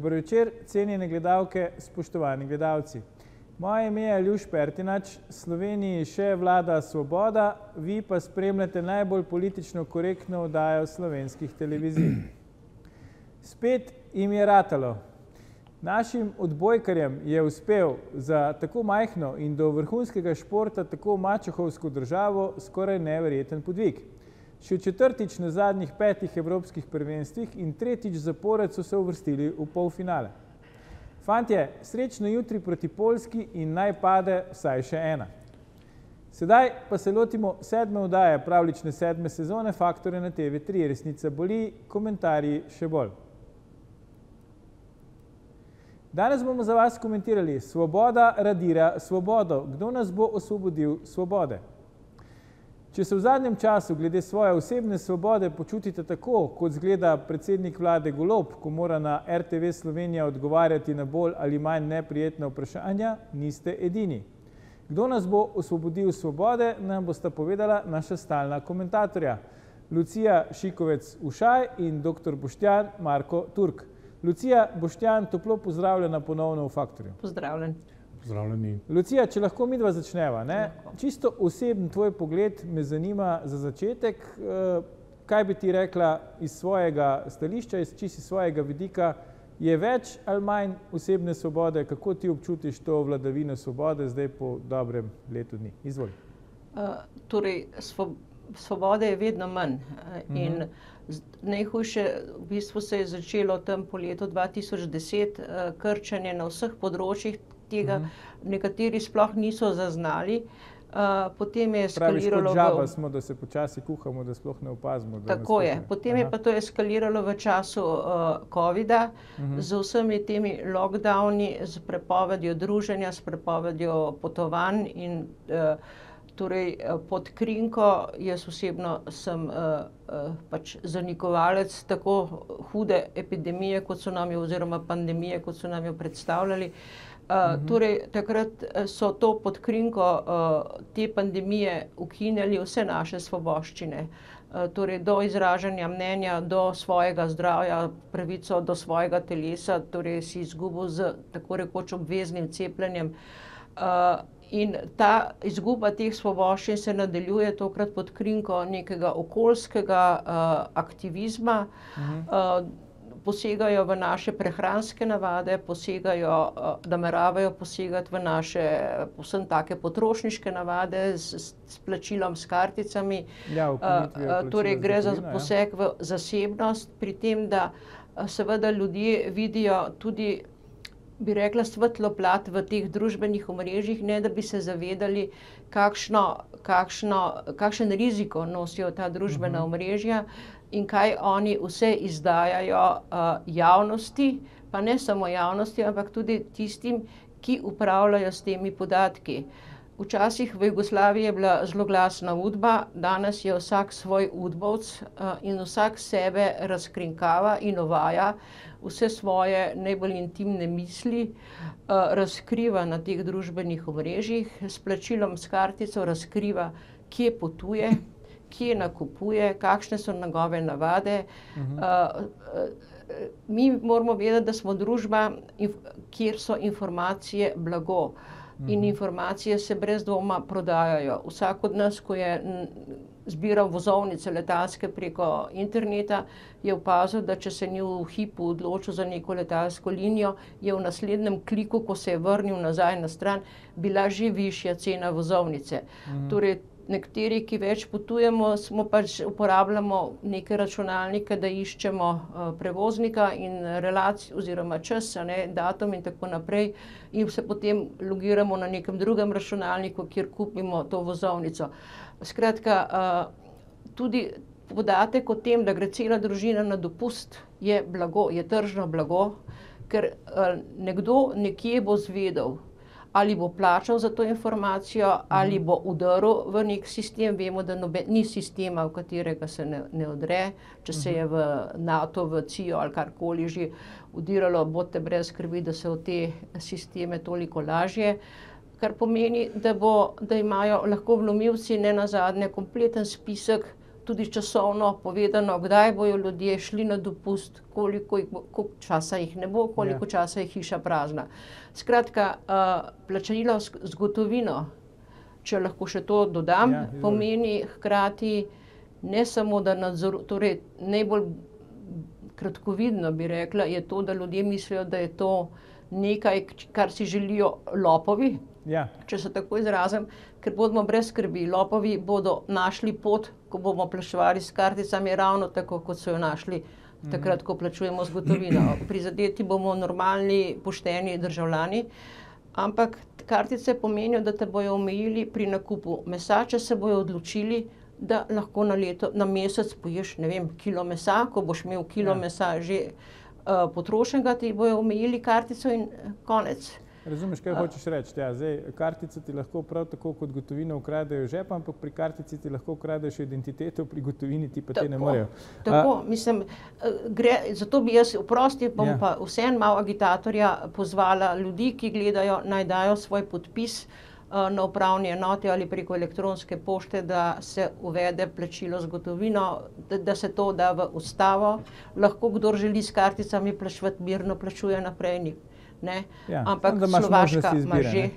Dobro večer, cenjene gledalke, spoštovani gledalci. Moje ime je Ljuš Pertinač, Sloveniji še vlada svoboda, vi pa spremljate najbolj politično korektno oddajo slovenskih televizij. Spet jim je ratalo. Našim odbojkarjem je uspel za tako majhno in do vrhunskega športa tako mačehovsko državo skoraj neverjeten podvig. Še četrtič na zadnjih petih evropskih prvenstvih in tretjič zapored so se uvrstili v polfinale. Fantje, srečno jutri proti Poljski in naj pade vsaj še ena. Sedaj pa se lotimo sedme oddaje pravlične sedme sezone Faktorja na TV3. Resnica boli, komentarji še bolj. Danes bomo za vas komentirali Svoboda radira svobodo. Kdo nas bo osvobodil svobode? Če se v zadnjem času glede svoje osebne svobode počutite tako, kot zgleda predsednik vlade Golob, ko mora na RTV Slovenija odgovarjati na bolj ali manj neprijetna vprašanja, niste edini. Kdo nas bo osvobodil svobode, nam bosta povedala naša stalna komentatorja. Lucija Šikovec-Ušaj in dr. Boštjan Marko Turk. Lucija Boštjan, toplo pozdravljena ponovno v Faktorju. Pozdravljen. Pozdravljeni. Lucija, če lahko midva začneva, ne? Čisto oseben tvoj pogled me zanima za začetek. Kaj bi ti rekla iz svojega stališča, iz čisto svojega vidika, je več ali manj osebne svobode, kako ti občutiš to vladavino svobode zdaj po dobrem letu dni? Izvoli. torej svobode je vedno manj, in najhujše v bistvu se je začelo tam po letu dva tisoč deset, krčenje na vseh področjih tega, nekateri sploh niso zaznali, potem je eskaliralo v... Žaba smo, da se počasi kuhamo, da sploh ne opazimo, Tako je, potem je pa to eskaliralo v času, covida z vsemi temi lockdowni, s prepovedjo druženja, s prepovedjo potovanj in, torej, pod krinko jaz osebno sem, pač zanikovalec tako hude epidemije, kot so nam jo, oziroma pandemije, kot so nam jo predstavljali. Torej takrat so to pod krinko, te pandemije ukinjali vse naše svoboščine. torej do izražanja mnenja, do svojega zdravja, pravico do svojega telesa, torej si izgubil s tako rekoč obveznim cepljenjem. in ta izguba teh svoboščin se nadaljuje tokrat pod krinko nekega okoljskega, aktivizma. Posegajo v naše prehranske navade, posegajo, nameravajo posegati v naše povsem take potrošniške navade s, s plačilom s karticami. Ja, plačila torej gre za ja. poseg v zasebnost, pri tem, da, seveda ljudje vidijo tudi, bi rekla, svetlo plat v teh družbenih omrežjih, ne da bi se zavedali, kakšno, kakšno, kakšen riziko nosijo ta družbena omrežja in kaj oni vse izdajajo, javnosti, pa ne samo javnosti, ampak tudi tistim, ki upravljajo s temi podatki. Včasih v Jugoslaviji je bila zloglasna Udba, danes je vsak svoj udbovec, in vsak sebe razkrinkava in ovaja, vse svoje najbolj intimne misli, razkriva na teh družbenih omrežjih, s plačilom s kartico razkriva, kje potuje, kje nakupuje, kakšne so njegove navade. mi moramo vedeti, da smo družba, kjer so informacije blago. In informacije se brez dvoma prodajajo. Vsak od nas, ko je zbiral vozovnice letalske preko interneta, je opazil, da če se ni v hipu odločil za neko letalsko linijo, je v naslednjem klicu, ko se je vrnil nazaj na stran, bila že višja cena vozovnice. Torej nekateri, ki več potujemo, smo pač, uporabljamo neke računalnike, da iščemo, prevoznika in oziroma čas, ne, datum in tako naprej, in se potem logiramo na nekem drugem računalniku, kjer kupimo to vozovnico. Skratka, tudi podatek o tem, da gre cela družina na dopust, je blago, je tržno blago, ker, nekdo nekje bo izvedel, ali bo plačal za to informacijo ali bo vdrl v neki sistem, vemo, da ni sistema, v katerega se ne, ne vdre. Če se je v Nato, v CIA ali karkoli že vdiralo, bodite brez skrbi, da se v te sisteme toliko lažje. Kar pomeni, da bo, da imajo lahko vlomilci nenazadnje kompleten spisek tudi časovno povedano, kdaj bojo ljudje šli na dopust, koliko, jih bo, koliko časa jih ne bo, koliko Ja. časa je hiša prazna. Skratka, uh, plačilo z gotovino, če lahko še to dodam, Ja, izvoli. pomeni hkrati ne samo, da nadzor, torej najbolj kratkovidno bi rekla, je to, da ljudje mislijo, da je to nekaj, kar si želijo lopovi, Ja, če se tako izrazim, ker bomo brez skrbi. Lopovi bodo našli pot, ko bomo plačevali s karticami, ravno tako, kot so jo našli takrat, ko plačujemo z gotovino. Prizadeti bomo normalni, pošteni državljani, ampak kartice pomenijo, da te bojo omejili pri nakupu mesa, če se bojo odločili, da lahko na, leto, na mesec poješ, ne vem, kilo mesa, ko boš imel kilo Ja. ja. mesa že uh, potrošenega, ti bojo omejili kartico in eh, konec. Razumeš, kaj hočeš reči. Ja, zdaj, kartico ti lahko prav tako kot gotovino ukradejo žep, ampak pri kartici ti lahko ukradejo še identiteto, pri gotovini ti pa te ne Tako. morejo. Tako, mislim, eh, gre, zato bi jaz, oprosti, bom Ja. pa vseeno malo agitatorja pozvala ljudi, ki gledajo, naj dajo svoj podpis eh, na upravni enoti ali preko elektronske pošte, da se uvede plačilo z gotovino, da, da se to da v ustavo. Lahko kdo želi s karticami plačevati, mirno plačuje naprej. Ne? Ja, Ampak Slovaška ima že. ne.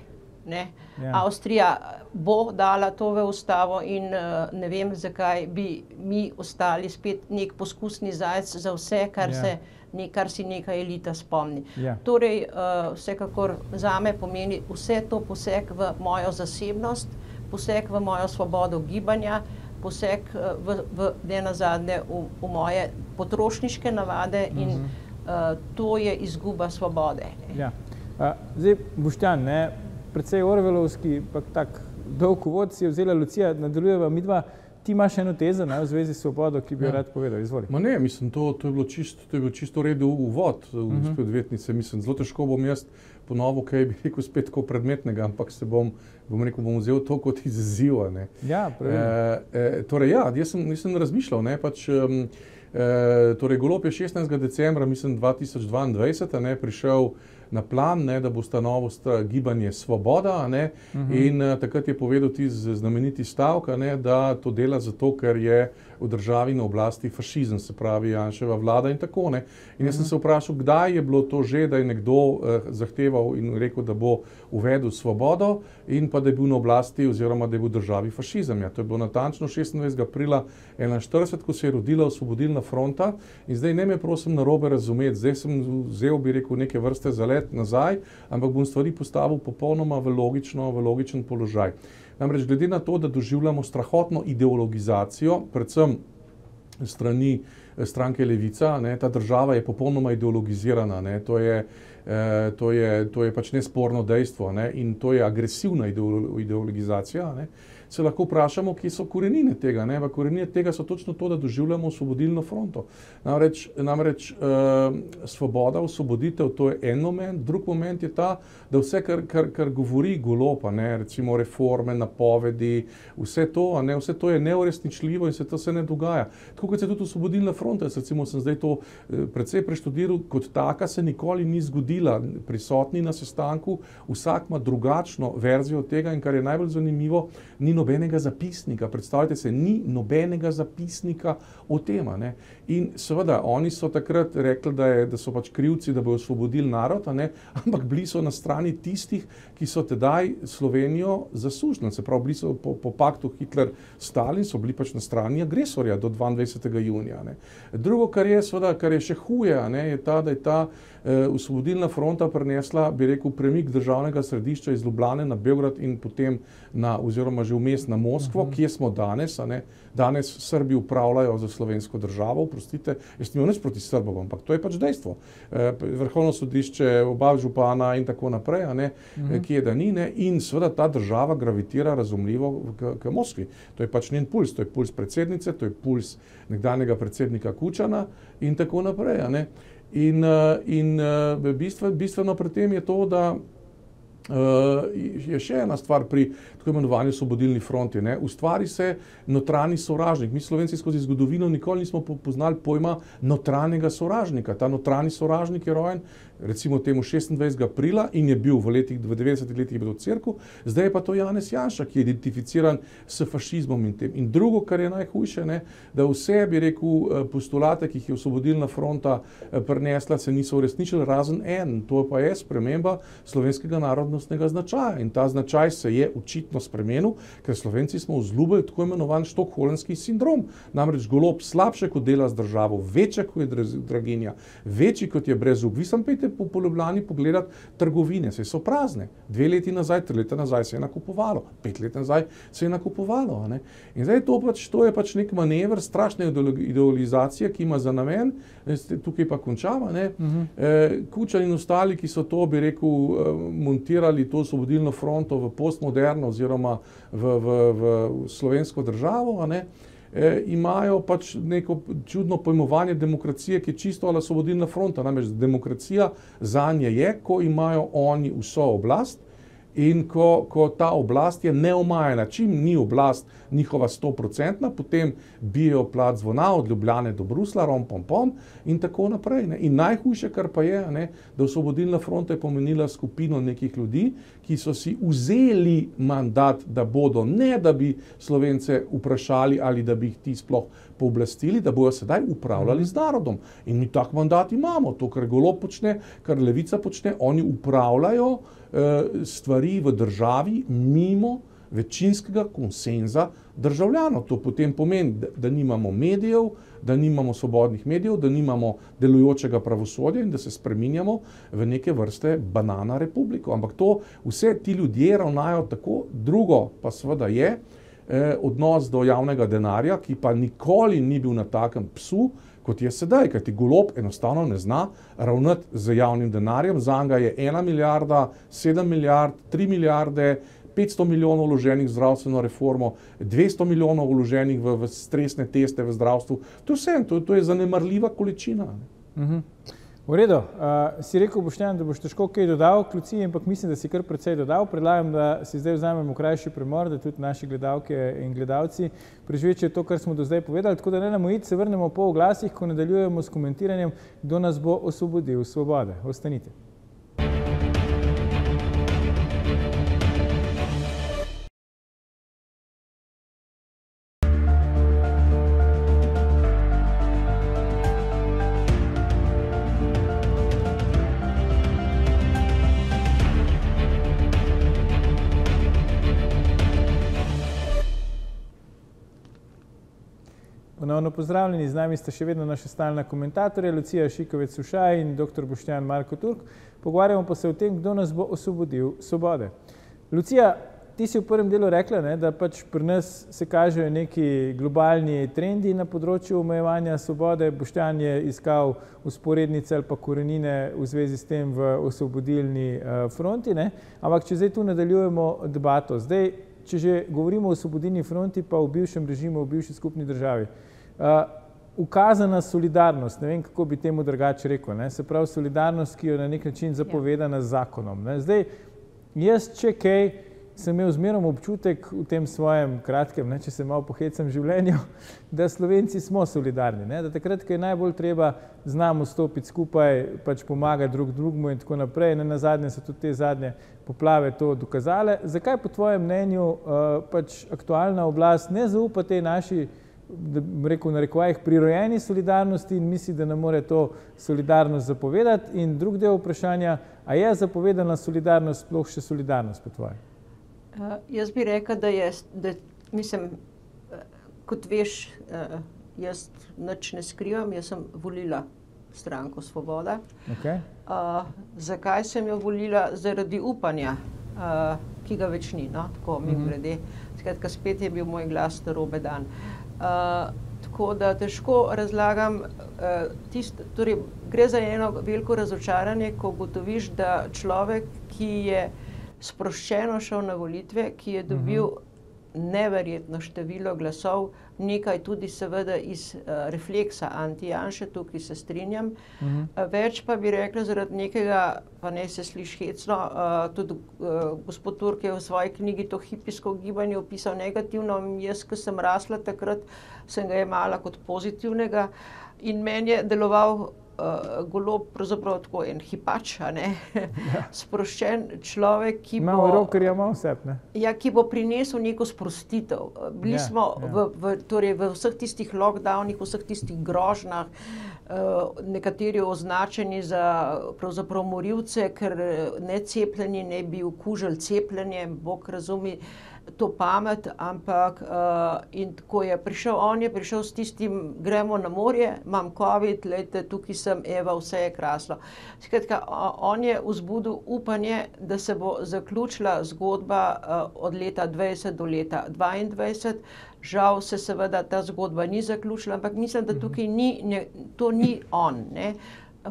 Ne? Ja. Avstrija bo dala to v ustavo in uh, ne vem, zakaj bi mi ostali spet nek poskusni zajec za vse, kar, Ja. se, ne, kar si neka elita spomni. Ja. Torej, uh, vsekakor za me pomeni vse to poseg v mojo zasebnost, poseg v mojo svobodo gibanja, poseg uh, v, v ne nazadnje v, v moje potrošniške navade in Mhm. uh, to je izguba svobode. Ja. A, zdaj, Boštjan, ne, predvsej Orvelovski, pa tak dolg uvod si je vzela Lucija, nadaljujeva midva. Ti imaš eno tezo ne, v zvezi s svobodo, ki bi jo Ja. rad povedal. Izvoli. Ma ne, mislim, to, to je bilo čisto, to je bil čisto redo uvod v uh Mhm. -huh. odvetnice. Mislim, zelo težko bom jaz ponovil, kaj bi rekel spet tako predmetnega, ampak se bom, bom rekel, bom vzel to kot izziv. a ne. Ja, pravilno. E, e, torej, ja, jaz sem, nisem razmišljal. Ne, pač, um, e, torej, Golob je 16. decembra mislim, 2022 a ne, prišel na plan, ne, da bo ustanovil gibanje Svoboda. Ne, uh Mhm. -huh. In uh, takrat je povedal ti znameniti stavek, a ne, da to dela zato, ker je v državi na oblasti fašizem, se pravi Janševa vlada in tako ne. In jaz sem se vprašal, kdaj je bilo to že, da je nekdo uh, zahteval in rekel, da bo uvedel svobodo in pa da je bil na oblasti oziroma da je bil v državi fašizem. Ja, to je bilo natančno 26. aprila 1941, ko se je rodila osvobodilna fronta in zdaj ne me prosim narobe razumeti, zdaj sem vzel, bi rekel, neke vrste zalet nazaj, ampak bom stvari postavil popolnoma v, logično, v logičen položaj. Namreč glede na to, da doživljamo strahotno ideologizacijo, predvsem strani eh, stranke Levica, ne, ta država je popolnoma ideologizirana. Ne, to, je, eh, to, je, to je pač nesporno dejstvo ne, in to je agresivna ideolo ideologizacija. Ne. Se lahko vprašamo, kje so korenine tega. Ne? Korenine tega so točno to, da doživljamo osvobodilno fronto. Namreč, namreč eh, svoboda, osvoboditev, to je en moment, drug moment je ta, da vse, kar, kar, kar govori golopa, ne? recimo reforme, napovedi, vse to, ne? vse to je neuresničljivo in se to se ne dogaja. Tako kot se tudi osvobodilna fronta, jaz recimo sem zdaj to eh, precej preštudiral, kot taka se nikoli ni zgodila. Prisotni na sestanku, vsak ima drugačno verzijo tega in kar je najbolj zanimivo, ni nobenega zapisnika. Predstavljajte se, ni nobenega zapisnika o tem. In seveda, oni so takrat rekli, da, je, da so pač krivci, da bodo osvobodili narod, ampak bili so na strani tistih, ki so tedaj Slovenijo zasužili. Se pravi, bili so po, po paktu Hitler-Stalin, so bili pač na strani agresorja do 22. junija. Ne. Drugo, kar je, seveda, kar je še huje, ne, je ta, da je ta eh, osvobodilna fronta prenesla, bi rekel, premik državnega središča iz Ljubljane na Beograd in potem na, oziroma že vmes na Moskvo, uh -huh. kje smo danes. Danes Srbi upravljajo za slovensko državo, oprostite, jaz nimam nič proti Srbom, ampak to je pač dejstvo. Eh, Vrhovno sodišče, oba župana in tako naprej, ne, Mhm. kje da ni, ne, in seveda ta država gravitira razumljivo k, k Moskvi. To je pač njen puls, to je puls predsednice, to je puls nekdanjega predsednika Kučana in tako naprej. In, eh, in eh, bistvo, bistveno pri tem je to, da Uh, je še ena stvar pri tako imenovanju Osvobodilni fronti. Ne? Ustvari se notranji sovražnik. Mi, slovenci, skozi zgodovino nikoli nismo poznali pojma notranjega sovražnika. Ta notranji sovražnik je rojen recimo temu 26. aprila in je bil v letih, v 90. letih v crkvu, zdaj je pa to Janez Janša, ki je identificiran s fašizmom in tem. In drugo, kar je najhujše, ne, da vse, bi rekel, eh, postulate, ki jih je osvobodilna fronta eh, prinesla, se niso uresničili, razen en, to pa je sprememba slovenskega narodnostnega značaja. In ta značaj se je očitno spremenil, ker Slovenci smo vzljubili tako imenovan štokholmski sindrom. Namreč golob slabše kot dela z državo, večja kot je draginja, večji kot je brezub. Vi sem pejte po, Ljubljani pogledati trgovine, se so prazne. Dve leti nazaj, tri leta nazaj se je nakupovalo, pet let nazaj se je nakupovalo. Ne? In zdaj to, pač, to je pač nek manever strašne idealizacije, ki ima za namen, tukaj pa končava, uh -huh. e, Kuča in ostali, ki so to, bi rekel, eh, montirali to osvobodilno fronto v postmoderno oziroma v, v, v slovensko državo. Ne? eh, imajo pač neko čudno pojmovanje demokracije, ki je čisto ali svobodilna fronta. Namreč demokracija za nje je, ko imajo oni vso oblast in ko, ko ta oblast je neomajena. Čim ni oblast njihova stoprocentna, potem bijo plat zvona od Ljubljane do Brusla, rom pom pom in tako naprej. Ne. In najhujše, kar pa je, ne, da osvobodilna fronta je pomenila skupino nekih ljudi, ki so si vzeli mandat, da bodo, ne da bi Slovence vprašali ali da bi jih ti sploh pooblastili, da bodo sedaj upravljali z narodom. In mi tak mandat imamo, to, kar golo počne, kar levica počne, oni upravljajo stvari v državi mimo večinskega konsenza državljanov. To potem pomeni, da, da nimamo medijev, da nimamo svobodnih medijev, da nimamo delujočega pravosodja in da se spreminjamo v neke vrste banana republiko. Ampak to vse ti ljudje ravnajo tako, drugo pa seveda je eh, odnos do javnega denarja, ki pa nikoli ni bil na takem psu, kot je sedaj, kajti golob enostavno ne zna ravnati z javnim denarjem. Za njega je ena milijarda, sedem milijard, tri milijarde, 500 milijonov vloženih v zdravstveno reformo, 200 milijonov vloženih v, v stresne teste v zdravstvu. To je vse, to, to je zanemarljiva količina. Uh -huh. V redu, uh, si rekel, Boštjan, da boš težko kaj dodal k Luciji, ampak mislim, da si kar precej dodal. Predlagam, da si zdaj vzamemo krajši premor, da tudi naši gledalke in gledalci preživijo to, kar smo do zdaj povedali. Tako da ne nam ujiti, se vrnemo po oglasih, ko nadaljujemo s komentiranjem, kdo nas bo osvobodil svobode. Ostanite. Ponovno pozdravljeni, z nami sta še vedno naša stalna komentatorja, Lucija Šikovec Sušaj in dr. Boštjan Marko Turk. Pogovarjamo pa se o tem, kdo nas bo osvobodil svobode. Lucija, ti si v prvem delu rekla, ne, da pač pri nas se kažejo neki globalni trendi na področju omejevanja svobode. Boštjan je iskal usporednice ali pa korenine v zvezi s tem v osvobodilni uh, fronti, ne. ampak če zdaj tu nadaljujemo debato, zdaj, če že govorimo o osvobodilni fronti, pa v bivšem režimu, v bivši skupni državi, ukazana solidarnost, ne vem, kako bi temu drugače rekel, ne? se pravi solidarnost, ki jo na nek način zapovedana z zakonom. Ne? Zdaj, jaz, če kaj, sem imel zmerom občutek v tem svojem kratkem, ne, če se malo pohecam življenju, da Slovenci smo solidarni, ne? da takrat, ko je najbolj treba, znamo stopiti skupaj, pač pomagati drug drugmu in tako naprej. Ne na zadnje so tudi te zadnje poplave to dokazale. Zakaj po tvojem mnenju uh, pač aktualna oblast ne zaupa tej naši da rekel, na rekovajih, prirojeni solidarnosti in misli, da ne more to solidarnost zapovedati. In drug del vprašanja, a je zapovedana solidarnost sploh še solidarnost po tvojem? Uh, jaz bi rekel, da je, da, mislim, uh, kot veš, uh, jaz nič ne skrivam, jaz sem volila stranko Svoboda. Okay. Uh, zakaj sem jo volila? Zaradi upanja, uh, ki ga več ni, no? tako mi uh -huh. grede. Skratka, spet je bil moj glas narobe dan. Uh, Uh, tako da težko razlagam, uh, tist, torej, gre za eno veliko razočaranje, ko ugotoviš, da človek, ki je sproščeno šel na volitve, ki je dobil uh mhm. -huh. Neverjetno število glasov, nekaj tudi seveda iz uh, refleksa anti-Janša, tukaj se strinjam. Uh -huh. uh, več pa bi rekla zaradi nekega, pa ne se sliši hecno, uh, tudi uh, gospod Turk je v svoji knjigi to hipijsko gibanje opisal negativno, jaz, ko sem rasla takrat, sem ga jemala kot pozitivnega in meni je deloval uh, golo, pravzaprav tako en hipač, ja. sproščen človek, ki bo, rok, vse, ja, ki bo prinesel neko sprostitev. Bili ja, smo ja. V, v, torej v vseh tistih lockdownih, vseh tistih grožnjah, uh, nekateri označeni za morilce, ker necepljeni ne bi okužili cepljenje, bog razumi. Uh, to pamet, ampak uh, ko je prišel on, je prišel s tistim, gremo na morje, imam COVID, lejte, tukaj sem, Eva, vse je krasno. Skratka, on je vzbudil upanje, da se bo zaključila zgodba uh, od leta 20 do leta 22. Žal se seveda ta zgodba ni zaključila, ampak mislim, da mhm. tukaj ni, ne, to ni on. Ne.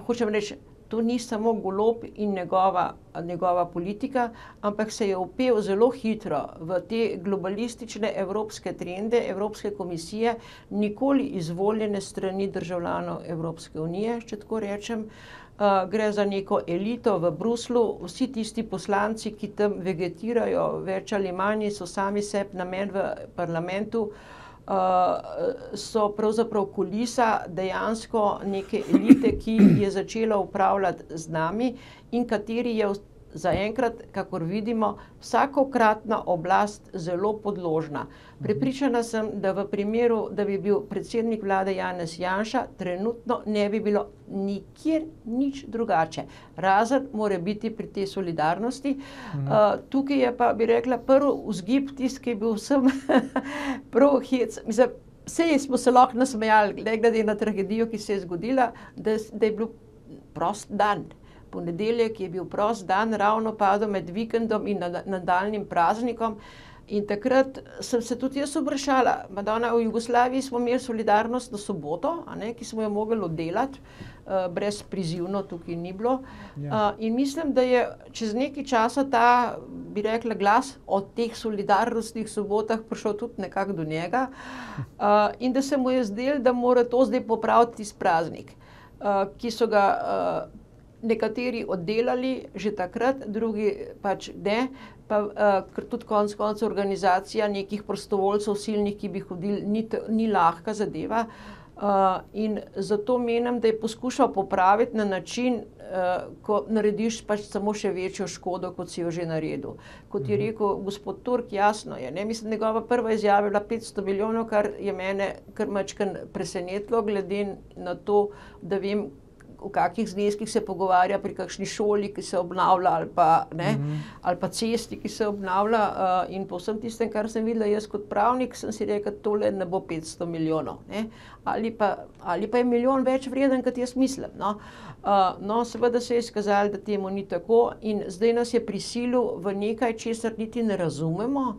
Hočem reči, to ni samo golob in njegova, njegova politika, ampak se je upel zelo hitro v te globalistične evropske trende, Evropske komisije, nikoli izvoljene strani državljanov Evropske unije, če tako rečem. Uh, gre za neko elito v Bruslu, vsi tisti poslanci, ki tam vegetirajo, več ali manj, so sami sebi namen v parlamentu. Uh, so pravzaprav kulisa dejansko neke elite, ki je začela upravljati z nami in kateri je zaenkrat, kakor vidimo, vsakokratna oblast zelo podložna. Prepričana sem, da v primeru, da bi bil predsednik vlade Janez Janša, trenutno ne bi bilo nikjer nič drugače. Razen mora biti pri tej solidarnosti. Mhm. Uh, tukaj je pa, bi rekla, prvi vzgib tist, ki je bil vsem prav hec. Mislim, Vse smo se lahko nasmejali, glede na tragedijo, ki se je zgodila, da, da je bil prost dan ponedeljek je bil prost dan, ravno padel med vikendom in nadaljnim praznikom. In takrat sem se tudi jaz vprašala, da v Jugoslaviji smo imeli solidarnost na soboto, ne, ki smo jo mogli oddelati, uh, brez prizivno tukaj ni bilo. Ja. Uh, in mislim, da je čez nekaj časa ta, bi rekla, glas o teh solidarnostnih sobotah prišel tudi nekako do njega uh, in da se mu je zdelo, da mora to zdaj popraviti iz praznik, uh, ki so ga. Uh, nekateri oddelali že takrat, drugi pač ne. Pa, uh, ker tudi konec koncev organizacija nekih prostovoljcev, silnih, ki bi hodili, ni, ni lahka zadeva. Uh, in zato menim, da je poskušal popraviti na način, uh, ko narediš pač samo še večjo škodo, kot si jo že naredil. Kot je mhm. rekel gospod Turk, jasno je. Ne? Mislim, njegova prva izjava je bila 500 milijonov, kar je mene kar mačken presenetilo, glede na to, da vem, v kakšnih zneskih se pogovarja pri kakšni šoli, ki se obnavlja, ali pa, ne, mm -hmm. ali pa cesti, ki se obnavlja. Uh, in po vsem tistem, kar sem videla jaz kot pravnik, sem si rekel, da tole ne bo 500 milijonov. Ali pa, ali pa je milijon več vreden, kot jaz mislim. No. Uh, no, seveda se je izkazalo, da temu ni tako, in zdaj nas je prisilil v nekaj, česar niti ne razumemo,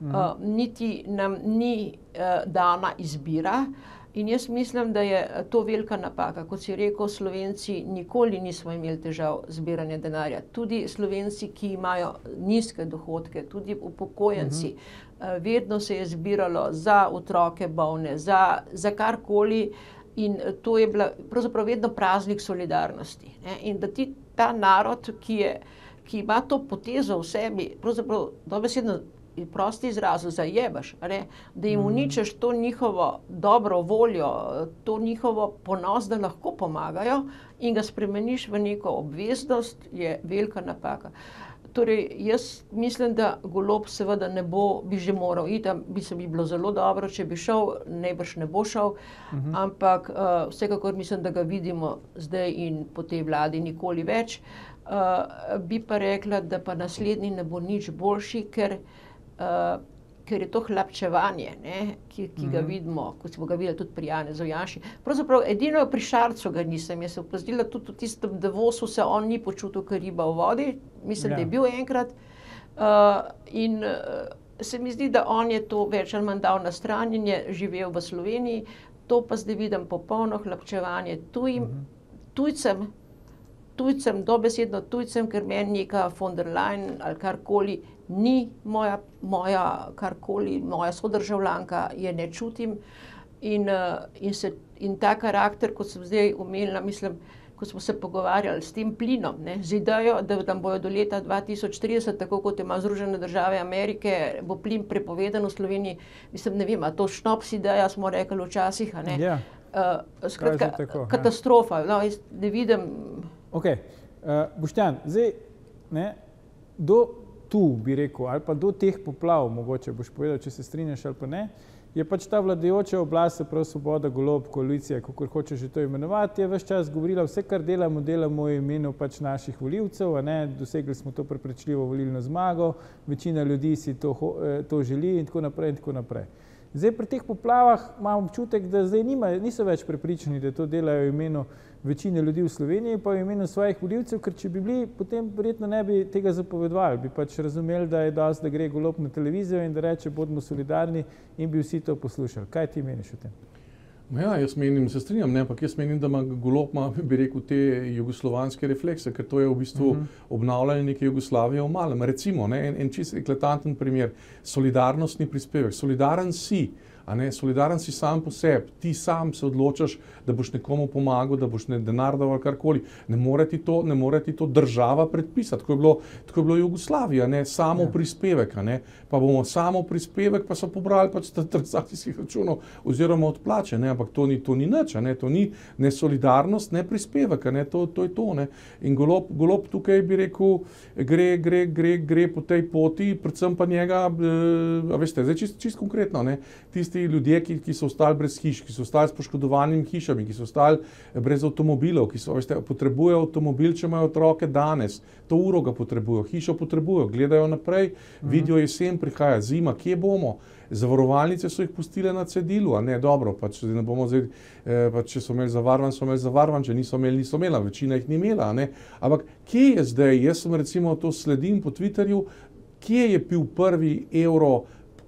uh, niti nam ni uh, dana izbira. Uh, In jaz mislim, da je eh, to velika napaka. Kot si rekel, Slovenci nikoli nismo imeli težav z zbiranjem denarja. Tudi Slovenci, ki imajo nizke dohodke, tudi upokojenci, uh mhm. eh, -huh. vedno se je zbiralo za otroke bolne, za, za karkoli. In eh, to je bila pravzaprav vedno praznik solidarnosti. Ne? In da ti ta narod, ki, je, ki ima to potezo v sebi, pravzaprav dobesedno prosti izraz, zajebaš, da jim mhm. uničeš to njihovo dobro voljo, to njihovo ponos, da lahko pomagajo in ga spremeniš v neko obveznost, je velika napaka. Torej, jaz mislim, da golob seveda ne bo, bi že moral iti, bi se bi bilo zelo dobro, če bi šel, najbrž ne bo šel, uh mhm. -huh. ampak uh, vsekakor mislim, da ga vidimo zdaj in po tej vladi nikoli več. Uh, bi pa rekla, da pa naslednji ne bo nič boljši, ker uh, ker je to hlapčevanje, ne, ki, ki ga -hmm. vidimo, kot smo ga videli tudi pri Janu Zojanši. Pravzaprav edino pri Šarcu ga nisem, jaz se opazila tudi v tistem devosu, se on ni počutil, ker riba v vodi, mislim, ja. da je ja. bil enkrat. Uh, in uh, se mi zdi, da on je to več ali manj dal na stran in je živel v Sloveniji, to pa zdaj vidim popolno hlapčevanje tujim, mm -hmm. tujcem, tujcem, dobesedno tujcem, ker meni neka von der Leyen ali karkoli ni moja, moja karkoli, moja sodržavljanka, je ne čutim. In, uh, in, se, in ta karakter, kot sem zdaj omenila, mislim, ko smo se pogovarjali s tem plinom, ne, z idejo, da nam bojo do leta 2030, tako kot ima Združene države Amerike, bo plin prepovedan v Sloveniji. Mislim, ne vem, a to šnops ideja, smo rekli včasih. Ja. Uh, skratka, tako, ja. katastrofa. Ja. No, ne vidim. Okay. Uh, Boštjan, zdaj, ne, do tu bi rekel, ali pa do teh poplav, mogoče boš povedal, če se strinjaš ali pa ne. Je pač ta vladajoča oblast, prav svoboda, golob, koalicija, kako hočeš to imenovati, je vse čas govorila, vse, kar delamo, delamo v imenu pač naših voljivcev, dosegli smo to preprečljivo volilno zmago, večina ljudi si to, eh, to želi in tako naprej. In tako naprej. Zdaj pri teh poplavah imam občutek, da zdaj nima, niso več prepričani, da to delajo v imenu večine ljudi v Sloveniji, pa v imenu svojih voljivcev, ker če bi bili, potem verjetno ne bi tega zapovedovali, bi pač razumeli, da je dosti, da gre golob na televizijo in da reče, bodimo solidarni in bi vsi to poslušali. Kaj ti meniš o tem? Ja, jaz menim, se strinjam, ne, ampak jaz menim, da ima golob, ima, bi rekel, te jugoslovanske reflekse, ker to je v bistvu uh mhm. -huh. obnavljanje neke Jugoslavije v malem. Recimo, ne, en, en čist eklatanten primer, solidarnostni prispevek. Solidaren si, Ne, solidaren si sam po sebi, ti sam se odločaš, da boš nekomu pomagal, da boš ne denar dal ali karkoli. Ne more ti to, ne more ti to država predpisati. Tako je bilo, tako je bilo Jugoslavija, ne samo ja. prispevek. Ne. Pa bomo samo prispevek, pa so pobrali pač transakcijskih računov oziroma odplače. Ne. Ampak to ni, to ni nič, ne. to ni ne solidarnost, ne prispevek, ne. To, to je to. Ne. In golob, golob tukaj bi rekel, gre, gre, gre, gre po tej poti, predvsem pa njega, e, veste, zdaj čist, čist konkretno. Ne. Tisti, ljudje, ki, ki so ostali brez hiš, ki so ostali s poškodovanimi hišami, ki so ostali brez avtomobilov, ki so, veste, potrebujejo avtomobil, če imajo otroke danes, to uro ga potrebujejo, hišo potrebujejo, gledajo naprej, mhm. vidijo jesen, prihaja zima, kje bomo. Zavarovalnice so jih pustile na cedilu, a ne dobro, pač, ne bomo zdaj, eh, pač, če so imeli zavarvan, so imeli zavarvan, če niso imeli, niso imeli, večina jih ni imela. Ampak kje je zdaj, jaz sem recimo to sledim po Twitterju, kje je bil prvi evro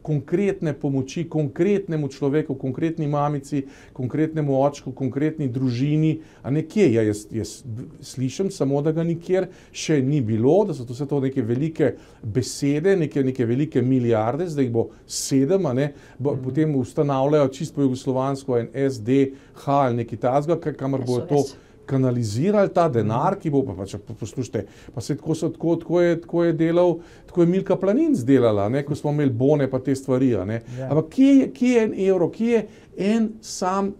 konkretne pomoči konkretnemu človeku, konkretni mamici, konkretnemu očku, konkretni družini, a nekje. Ja, jaz, jaz slišim samo, da ga nikjer še ni bilo, da so to vse to neke velike besede, neke, neke velike milijarde, zdaj jih bo sedem, ne, bo, mm -hmm. potem ustanavljajo čisto jugoslovansko en SDH ali neki tazga, kamor bo to. SOS kanalizirali ta denar, ki bo pa, pa če poslušate, pa se tako, so, tako, tako, je, tako je delal, tako je Milka Planin zdelala, ne, ko smo imeli bone pa te stvari. Ja. Ampak kje, kje je en evro, kje je en sam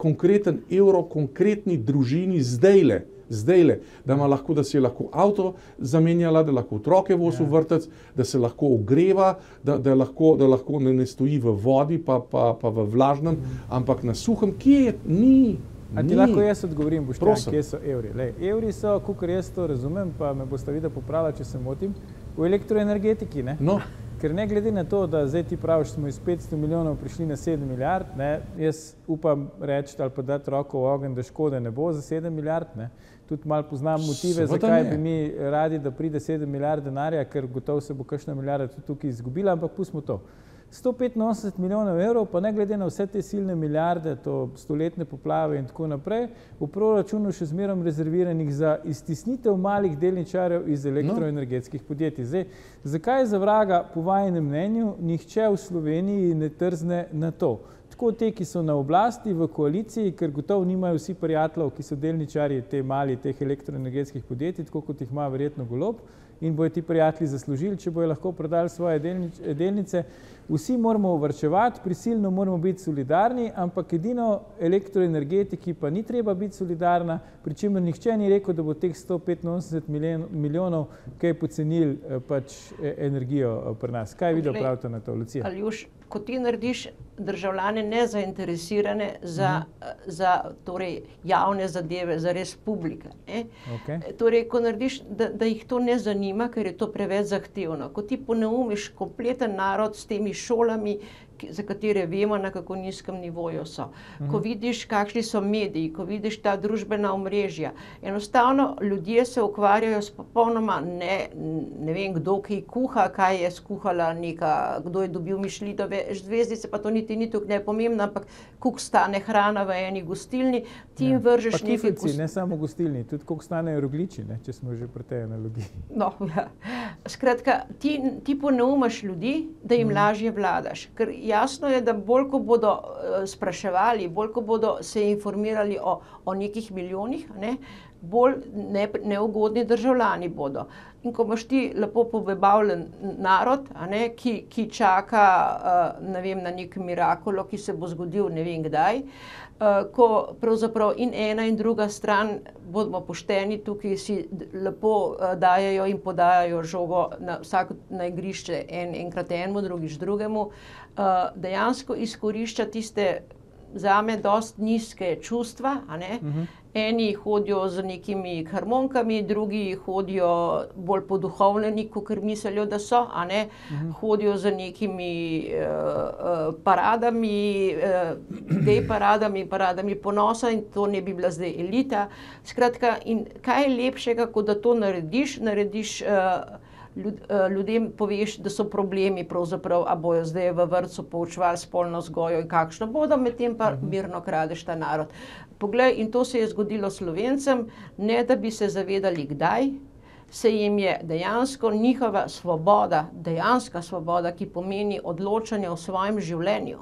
konkreten evro, konkretni družini zdaj le? Zdaj le, da, lahko, da si je lahko avto zamenjala, da lahko otroke vozi v ja. vrtec, da se lahko ogreva, da, da, lahko, da lahko ne, ne stoji v vodi, pa, pa, pa v vlažnem, mm. ampak na suhem, kje je, ni, A ti lahko jaz odgovorim, boš tam, kje so evri. Lej, evri so, kot jaz to razumem, pa me boste videli popravljati, če se motim, v elektroenergetiki. Ne? No. Ker ne glede na to, da zdaj ti praviš, smo iz 500 milijonov prišli na 7 milijard, ne, jaz upam reči ali pa dati roko v ogen, da škode ne bo za 7 milijard. Ne. Tudi malo poznam motive, Seveda zakaj ne. bi mi radi, da pride 7 milijard denarja, ker gotovo se bo kakšna milijarda tudi tukaj izgubila, ampak pustimo to. 185 milijonov evrov, pa ne glede na vse te silne milijarde, to stoletne poplave in tako naprej, v proračunu še zmerom rezerviranih za iztisnitev malih delničarjev iz elektroenergetskih podjetij. Zdaj, zakaj za vraga, po vajenem mnenju, nihče v Sloveniji ne trzne na to? Tako te, ki so na oblasti, v koaliciji, ker gotovo nimajo vsi prijateljev, ki so delničarji te mali, teh elektroenergetskih podjetij, tako kot jih ima verjetno golob, in bojo ti prijatelji zaslužili, če bojo lahko prodali svoje delnič, delnice. Vsi moramo vrčevati, prisilno moramo biti solidarni, ampak edino elektroenergetiki pa ni treba biti solidarna, pri čemer nihče ni rekel, da bo teh 185 milijonov kaj pocenil eh, pač eh, energijo eh, pri nas. Kaj vidijo pravite na to, Lucija? Aljuš, ko ti narediš državljane nezainteresirane za, uh -huh. za torej, javne zadeve, za res publika. Okay. Torej, ko narediš, da, da jih to ne zanima, ker je to preveč zahtevno. Ko ti poneumiš kompleten narod s temi šolami, za katere vemo, na kako nizkem nivoju so. Ko vidiš, kakšni so mediji, ko vidiš ta družbena omrežja, enostavno ljudje se ukvarjajo s popolnoma ne, ne vem, kdo kaj kuha, kaj je skuhala neka, kdo je dobil mišljidove zvezdice, pa to niti ni tako nepomembno, ampak koliko stane hrana v eni gostilni, ti jim vržeš nekaj kiflici, ne samo gostilni, tudi koliko stanejo rogliči, ne, če smo že pri tej analogiji. No, ja. Skratka, ti, ti poneumaš ljudi, da jim mm. lažje vladaš. Ker jasno je, da bolj ko bodo uh, spraševali, bolj ko bodo se informirali o, o nekih milijonih, ne, bolj ne, neugodni državljani bodo. In ko imaš ti lepo povebavljen narod, ne, ki, ki čaka uh, ne vem, na nek mirakulo, ki se bo zgodil ne vem kdaj, uh, ko pravzaprav in ena in druga stran, bodimo pošteni, tukaj si lepo uh, dajajo in podajajo žogo na vsak na igrišče, en, enkrat enemu, drugič drugemu, uh, dejansko izkorišča tiste zame dost nizke čustva, a ne. Eni hodijo z nekimi harmonikami, drugi hodijo bolj poduhovljeni, kot mislijo, da so, a ne. Hodijo z nekimi uh, uh, paradami, uh, gej paradami, paradami ponosa in to ne bi bila zdaj elita. Skratka, in kaj je lepšega, kot da to narediš, narediš uh, ljud, eh, ljudem poveš, da so problemi, pravzaprav, a bojo zdaj v vrtu poučevali spolno vzgojo in kakšno bodo, medtem pa mirno kradeš ta narod. Poglej, in to se je zgodilo Slovencem, ne da bi se zavedali, kdaj. Se jim je dejansko njihova svoboda, dejanska svoboda, ki pomeni odločanje o svojem življenju,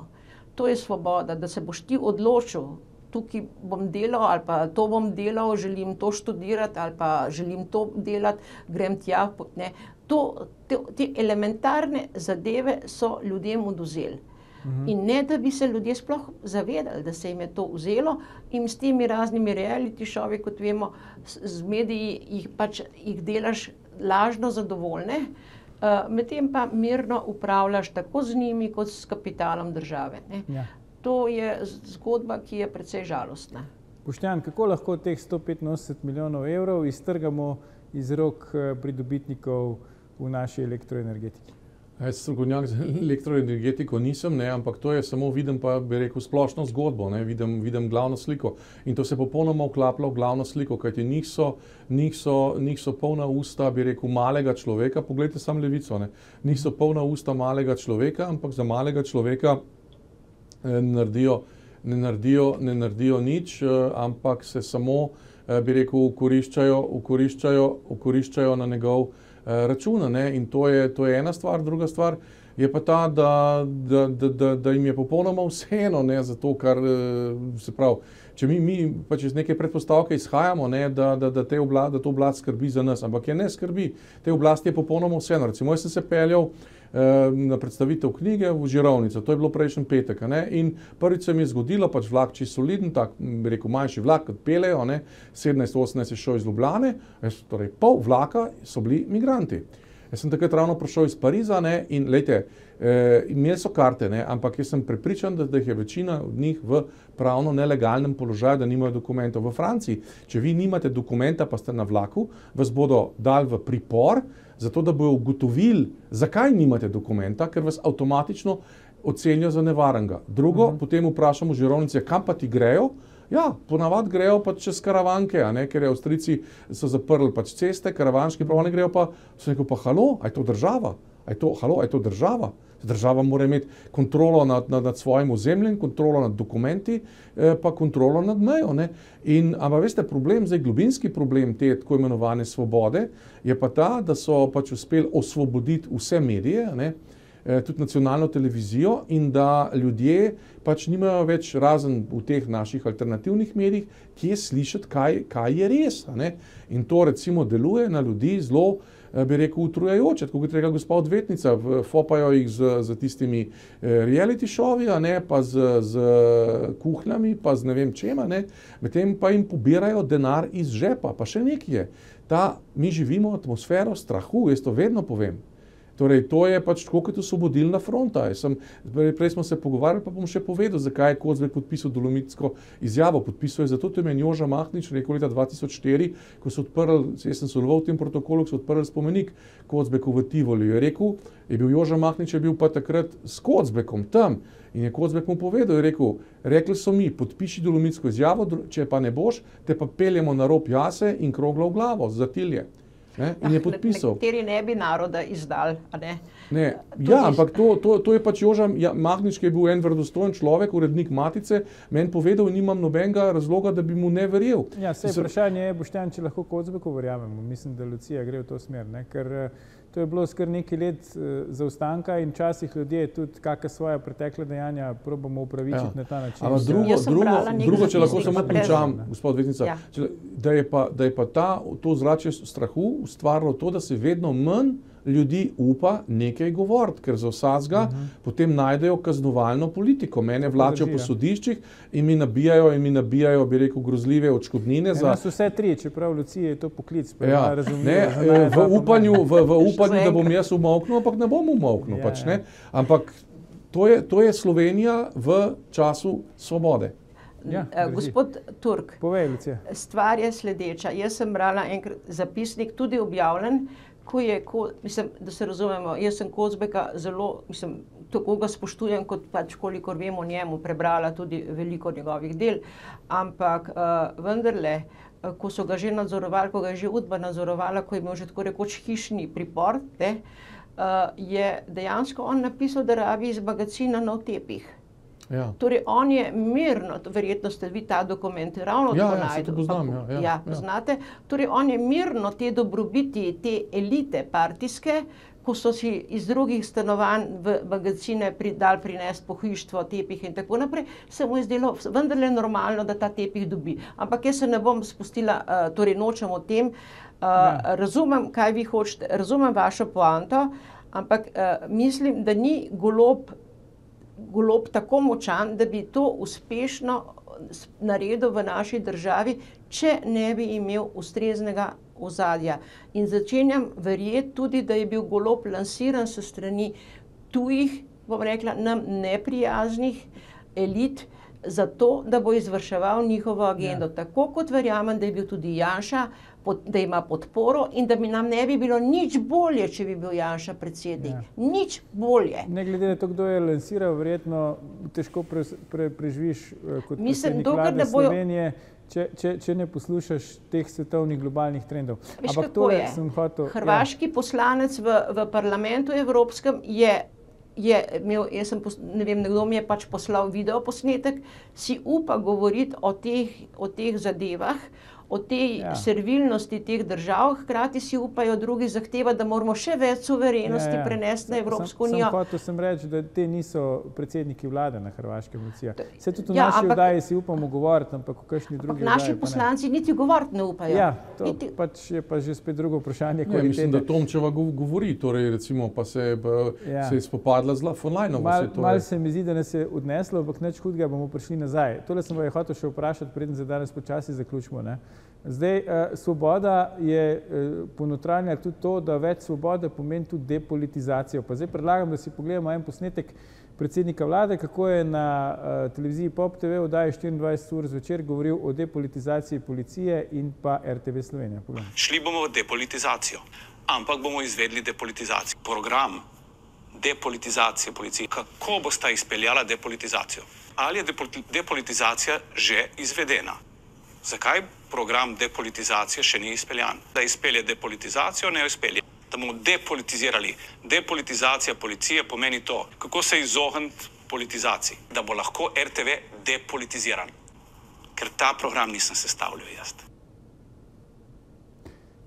to je svoboda, da se boš ti odločil, tukaj bom delal ali pa to bom delal, želim to študirati ali pa želim to delati, grem tja. Ne. To, te, te elementarne zadeve so ljudem oduzeli. In ne, da bi se ljudje sploh zavedali, da se jim je to vzelo, in s temi raznimi reality šovi, kot vemo, z mediji jih pač jih delaš lažno zadovoljne, uh, medtem pa mirno upravljaš tako z njimi, kot s kapitalom države. Ne. Ja. To je zgodba, ki je precej žalostna. Poštjan, kako lahko teh 185 milijonov evrov iztrgamo iz rok eh, pridobitnikov v naši elektroenergetiki? Jaz strokovnjak za elektroenergetiko nisem, ne, ampak to je samo vidim, pa bi rekel, splošno zgodbo, ne, vidim, vidim glavno sliko. In to se popolnoma vklapa v glavno sliko, kajti njih so, njih so, njih so polna usta, bi rekel, malega človeka. Poglejte samo levico, ne. njih so polna usta malega človeka, ampak za malega človeka eh, naredijo, ne, naredijo, ne naredijo nič, eh, ampak se samo, eh, bi rekel, ukoriščajo, ukoriščajo, ukoriščajo na njegov eh, račun. a ne. In to je, to je ena stvar, druga stvar je pa ta, da, da, da, da, da jim je popolnoma vseeno, ne, za to, kar eh, se pravi. Če mi, mi pač iz neke predpostavke izhajamo, ne, da, da, da, te obla, da to oblast skrbi za nas, ampak je ne skrbi, te oblasti je popolnoma vseeno. Recimo, jaz sem se peljal eh, na predstavitev knjige v Žirovnico, to je bilo prejšnji petek. in prvič se mi je zgodilo, pač vlak čisto soliden, tak, bi rekel, manjši vlak, kot pelejo, 17-18 je šel iz Ljubljane, torej pol vlaka so bili migranti. Jaz sem takrat ravno prišel iz Pariza ne, in lejte, eh, imeli so karte, ne, ampak jaz sem prepričan, da, da jih je večina od njih v pravno nelegalnem položaju, da nimajo dokumentov. V Franciji, če vi nimate dokumenta, pa ste na vlaku, vas bodo dali v pripor, zato da bodo ugotovili, zakaj nimate dokumenta, ker vas avtomatično ocenijo za nevarnega. Drugo, uh -huh. potem vprašamo žirovnice, kam pa ti grejo. Ja, ponavadi grejo pač čez karavanke, ne, ker je Avstrijci so zaprli pač ceste, karavanški prav ne grejo pa, so rekel pa, halo, a je to država? A je to, halo, a je to država? Država mora imeti kontrolo nad, nad, nad svojim ozemljem, kontrolo nad dokumenti, eh, pa kontrolo nad mejo. Ne? In, ampak veste, problem, zdaj globinski problem te tako imenovane svobode je pa ta, da so pač uspeli osvoboditi vse medije, ne? eh, tudi nacionalno televizijo in da ljudje pač nimajo več, razen v teh naših alternativnih medijih, kje slišati, kaj, kaj je res. In to recimo deluje na ljudi zelo, bi rekel, utrujajoče, kot je rekla gospa odvetnica, fopajo jih z, z tistimi eh, reality šovi, ne, pa z, z kuhljami, pa z ne vem čema, ne, medtem pa jim pobirajo denar iz žepa, pa še nekaj je. Ta, mi živimo atmosfero strahu, jaz to vedno povem. Torej, to je pač tako kot osvobodilna fronta. Sem, prej smo se pogovarjali, pa bom še povedal, zakaj je Kozbek podpisal dolomitsko izjavo. Podpisal je zato, ker je meni Joža Mahnič rekel leta 2004, ko so odprli, jaz sem sodeloval v tem protokolu, ko so odprli spomenik Kozbeku v Tivoli. Je rekel, je bil Joža Mahnič, je bil pa takrat s Kozbekom tam. In je Kozbek mu povedal, je rekel, rekli so mi, podpiši dolomitsko izjavo, če pa ne boš, te pa peljemo na rob jase in kroglo v glavo, za tilje. Ne? In je Ah, podpisal. Nekateri ne bi naroda izdali, a ne. Ne, Tudi- ja, ampak to, to, to je pač Joža ja, Mahnič, ki je bil en verodostojen človek, urednik Matice, meni povedal in nimam nobenega razloga, da bi mu ne verjel. Ja, sej Mislim- vprašanje je, Boštjan, če lahko Kozbeku verjamemo. Mislim, da Lucija gre v to smer. Ne? Ker eh, to je bilo skar nekaj let eh, zaostanka in včasih ljudje tudi kakšne svoje pretekle dejanja probamo upravičiti Ja. na ta način. Ampak da- drugo, drugo, drugo, če lahko samo končam, gospod Vednica, Ja. da je pa, da je pa ta, to zrače strahu ustvarilo to, da se vedno manj ljudi upa nekaj govoriti, ker za vsakega uh -huh. potem najdejo kaznovalno politiko. Mene vlačijo po ja. sodiščih in mi nabijajo, in mi nabijajo, bi rekel, grozljive odškodnine Ne, za, nas vse tri, čeprav Lucija je to poklic. Ja, ne, eh, dva v pa upanju, v, v upanju da bom jaz umolknil, ampak ne bom umolknil. Ja, Pač, ja. ne. Ampak to je, to je Slovenija v času svobode. Ja, Eh, drži. Gospod Turk, Povej, stvar je sledeča. Jaz sem brala enkrat zapisnik, tudi objavljen, ko je, ko, mislim, da se razumemo, jaz sem Kozbeka zelo, mislim, tako ga spoštujem, kot pač kolikor vem o njemu, prebrala tudi veliko njegovih del, ampak uh, vendarle, eh, ko so ga že nadzorovali, ko ga je že Udba nadzorovala, ko je imel že tako rekoč hišni pripor, ne, uh, je dejansko on napisal, da rabi iz magazina nov tepih. Ja. Torej, on je mirno, verjetno ste vi ta dokument ravno Ja, tako ja, saj našli. to poznam, ja, ja, ja. poznate. Torej, on je mirno te dobrobiti, te elite partijske, ko so si iz drugih stanovanj v magazine pri, dal prinesti pohištvo, tepih in tako naprej, se mu je zdelo vendarle normalno, da ta tepih dobi. Ampak jaz se ne bom spustila, uh, torej nočem o tem. Uh, Ja. Razumem, kaj vi hočete, razumem vašo poanto, ampak uh, mislim, da ni golob golob tako močan, da bi to uspešno naredil v naši državi, če ne bi imel ustreznega ozadja. In začenjam verjeti tudi, da je bil golob lansiran s strani tujih, bom rekla, nam neprijaznih elit. Zato, da bo izvrševal njihovo agendo. Ja. Tako kot verjamem, da je bil tudi Janša, da ima podporo in da bi nam ne bi bilo nič bolje, če bi bil Janša predsednik. Ja. Ja. Nič bolje. Ne glede na to, kdo je lansiral, verjetno težko pre, pre, preživiš eh, kot Mislim, dokler ne bojo- Slovenije, če, če, če ne poslušaš teh svetovnih globalnih trendov. Veš, Ampak tole je? sem hotel. Hrvaški ja. poslanec v, v parlamentu evropskem je, je imel, jaz sem, ne vem, nekdo mi je pač poslal video posnetek, si upa govoriti o teh, o teh zadevah, o tej Ja. servilnosti teh držav, hkrati si upajo drugi zahtevati, da moramo še več suverenosti ja, ja. prenesti na Evropsko sem, unijo. Sem hotel sem reči, da te niso predsedniki vlade na Hrvaškem. Lucija. Vse tudi v Ja, naši ampak- oddaji si upamo govoriti, ampak v kakšni drugi naši pa ne. poslanci niti govoriti ne upajo. Ja, to Niti, pač je pa že spet drugo vprašanje. Ja, mislim, da. Tomčeva gov- govori, torej recimo, pa se, b, Ja. ja. se je spopadla z Lafonlajnom. Mal, mal se mi zdi, da nas je odneslo, ampak nič hudega bomo prišli nazaj. Tole sem vas hotel še vprašati, preden za danes počasi zaključimo. Ne? Zdaj, eh, svoboda je eh, ponotranjala tudi to, da več svobode pomeni tudi depolitizacijo. Pa zdaj predlagam, da si pogledamo en posnetek predsednika vlade, kako je na eh, televiziji Pop TV oddaji 24 ur zvečer govoril o depolitizaciji policije in pa RTV Slovenija. Šli bomo v depolitizacijo, ampak bomo izvedli depolitizacijo. Program depolitizacije policije. Kako boste izpeljala depolitizacijo? Ali je depol- depolitizacija že izvedena? Zakaj program depolitizacije še ni izpeljan? Da izpelje depolitizacijo, ne jo izpelje. Da bomo depolitizirali. Depolitizacija policije pomeni to, kako se izogniti politizaciji. Da bo lahko RTV depolitiziran. Ker ta program nisem sestavljal jaz.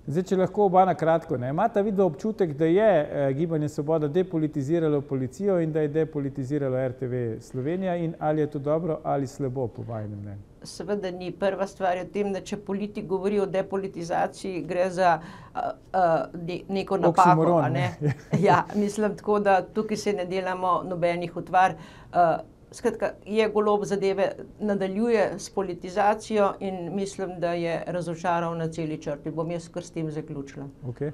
Zdaj, če lahko oba na kratko, ne, imata vidva občutek, da je eh, Gibanje Svoboda depolitiziralo policijo in da je depolitiziralo RTV Slovenija in ali je to dobro ali slabo po vašem mnenju? Seveda ni. Prva stvar v tem, da če politik govori o depolitizaciji, gre za uh, uh, ne, neko napako. Oksimoron, ne. ja, mislim tako, da tukaj se ne delamo nobenih utvar. Uh, skratka, je golob zadeve nadaljuje s politizacijo in mislim, da je razočaral na celi črti. Bom jaz kar s tem zaključila. Okay.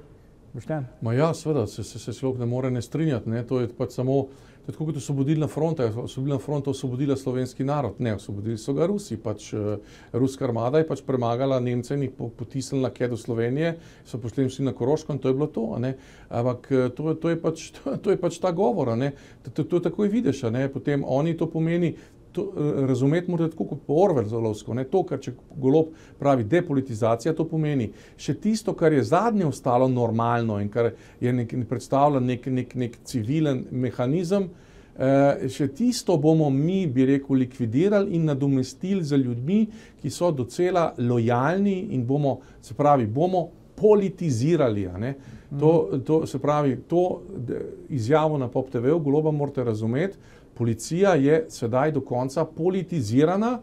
Ma ja, seveda, se, se, se človek ne more ne strinjati. Ne? To je pač samo, to je tako kot osvobodilna fronta. je Osvobodilna fronta osvobodila slovenski narod. Ne, osvobodili so ga Rusi. Pač, uh, ruska armada je pač premagala Nemce in jih po, potisnila kje do Slovenije, so pošli vsi na Koroško in to je bilo to. Ampak eh, to, to, je pač, to, to je pač ta govor. To, to, to takoj vidiš. Potem oni to pomeni. To, eh, razumeti morate tako kot po Orwellovsko. ne. To, kar če golob pravi depolitizacija, to pomeni še tisto, kar je zadnje ostalo normalno in kar je nek, predstavlja nek, nek, nek civilen mehanizem, eh, še tisto bomo mi, bi rekel, likvidirali in nadomestili z ljudmi, ki so docela lojalni in bomo, se pravi, bomo politizirali. ne. To, to, se pravi, to izjavo na Pop TV-u, goloba morate razumeti, policija je sedaj do konca politizirana,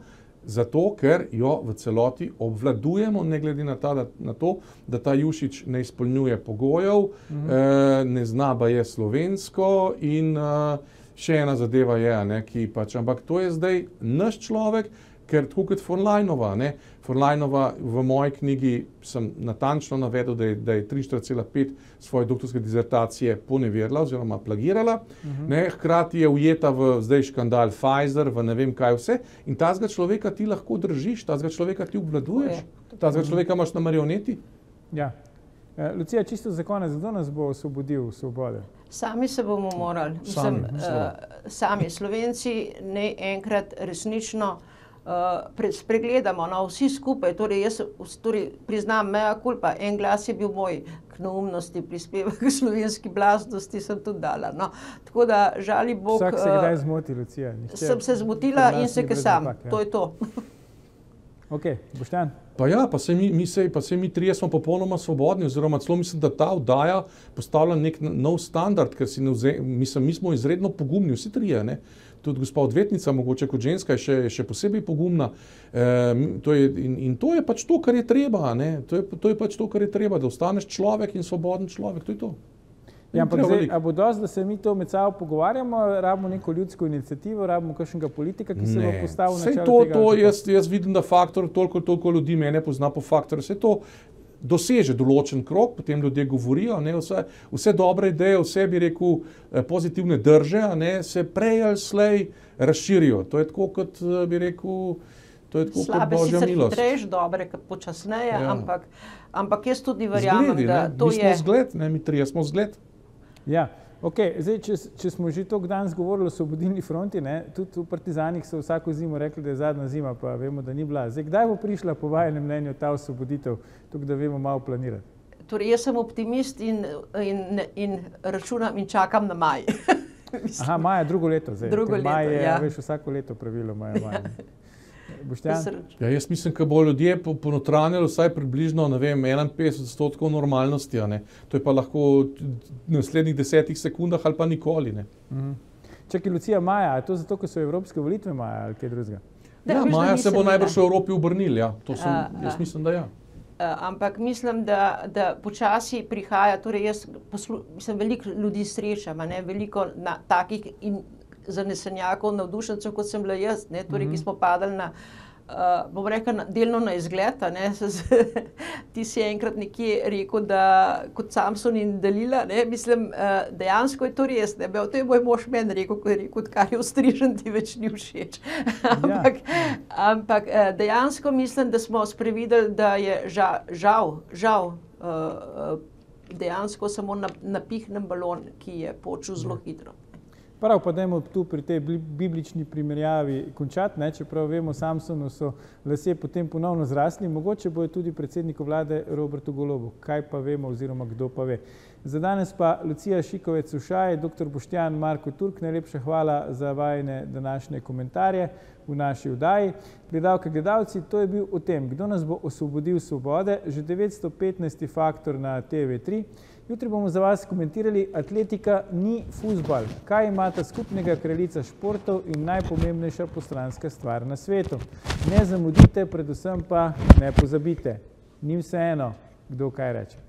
zato ker jo v celoti obvladujemo, ne glede na, ta, da, na to, da ta Jušič ne izpolnjuje pogojev, mhm. eh, ne zna pa je slovensko in eh, še ena zadeva je, ne, ki pač, ampak to je zdaj naš človek, ker tako kot Forlajnova, ne, Forlajnova v moji knjigi sem natančno navedel, da je, da je 43,5 svoje doktorske dizertacije poneverila oziroma plagirala, uh -huh. ne, hkrati je ujeta v zdaj škandal Pfizer, v ne vem kaj vse in tazga človeka ti lahko držiš, tazga človeka ti obvladuješ, tazga človeka imaš na marioneti. Ja. Eh, Lucija, čisto za konec, kdo nas bo osvobodil svobode? Sami se bomo morali, Sami, mislim, uh, sami Slovenci, ne enkrat resnično uh, pre, spregledamo, no, vsi skupaj, torej jaz torej, priznam, meja culpa, en glas je bil moj k neumnosti, prispevek k slovenski blaznosti sem tudi dala. No. Tako da žali Bog, Vsak se eh, kdaj zmoti, Lucija. Nihče sem se zmotila in se ke sam, napak, ja. to je to. Ok, Boštjan. Pa ja, pa se mi, mi, se, pa se mi trije smo popolnoma svobodni, oziroma celo mislim, da ta oddaja postavlja nek nov standard, ker si ne vze, mislim, mi smo izredno pogumni, vsi trije. Ne? Tudi gospa odvetnica, mogoče kot ženska, je še, še posebej pogumna. E, to je, in, in to je pač to, kar je treba. ne. To je, to je pač to, kar je treba, da ostaneš človek in svoboden človek. To je to. Ja, ampak zdaj, a bo dosti, da se mi to med sabo pogovarjamo, rabimo neko ljudsko inicijativo, rabimo kakšnega politika, ki se bo postavil na to, tega. to jaz, jaz vidim, da faktor, toliko, toliko ljudi mene pozna po faktorju. Vse to doseže določen krok, potem ljudje govorijo, ne, vse, vse dobre ideje, vse bi rekel eh, pozitivne drže, a ne, se prej ali slej razširijo. To je tako, kot eh, bi rekel, to je tako kot Slabe božja sicer milost. hitrejš, dobre, kot počasneje, Ja. ampak, ampak jaz tudi verjamem, Zgledi, da ne, to mi je. zgled, ne, mi trije smo zgled. Ja. Okay, zdaj, če, če smo že tako danes govorili o Svobodilni fronti, ne, tudi v Partizanih so vsako zimo rekli, da je zadnja zima, pa vemo, da ni bila. Zdaj, kdaj bo prišla po vašem mnenju ta osvoboditev, tako da vemo malo planirati? Torej, jaz sem optimist in, in, in računam in čakam na maj. Aha, maja drugo leto zdaj. Drugo maj leto, je, ja. veš, vsako leto praviloma je maj. Boštjan? Ja, jaz mislim, da bo ljudje po- ponotranjali vsaj približno ne vem, 51 odstotkov normalnosti. a ne. To je pa lahko v naslednjih desetih sekundah ali pa nikoli. Ne. Mhm. Čakaj, Lucija, maja, je to zato, ker so evropske volitve maja ali kaj drugega? Da, Ja, Maja se bo najbrž v Evropi obrnil. Ja. To sem, A, jaz a. mislim, da ja. Uh, ampak mislim, da, da počasi prihaja, torej jaz poslu, mislim, veliko ljudi srečam, a ne, veliko na, takih in zanesenjakov, navdušencev, kot sem bila jaz, ne, torej, mm -hmm. ki smo padali na, uh, bom na, delno na izgled. Ne, s- ti si enkrat nekje rekel, da kot Samson in Dalila, ne, mislim, uh, dejansko je to res. Ne, Bev, to je moj mož meni rekel, ko je rekel, kar je ustrižen, ti več ni všeč. ampak, ampak eh, dejansko mislim, da smo sprevideli, da je žal, žal, žal uh, uh, dejansko samo na, napihnen balon, ki je počel zelo hitro. Prav, pa dajmo tu pri tej bli- biblični primerjavi končati, ne? čeprav vemo, Samsonu so lasje potem ponovno zrasli, mogoče bo tudi predsedniku vlade Robertu Golobu, kaj pa vemo oziroma kdo pa ve. Za danes pa Lucija Šikovec Ušaj, dr. Boštjan Marko Turk, najlepša hvala za vajne današnje komentarje v naši vdaji. Gledalke, gledalci, to je bil o tem, kdo nas bo osvobodil svobode, že 915. faktor na TV3. Jutri bomo za vas komentirali, atletika ni futbal. Kaj imata skupnega kraljica športov in najpomembnejša postranska stvar na svetu? Ne zamudite, predvsem pa ne pozabite. Ni vseeno, kdo kaj reče.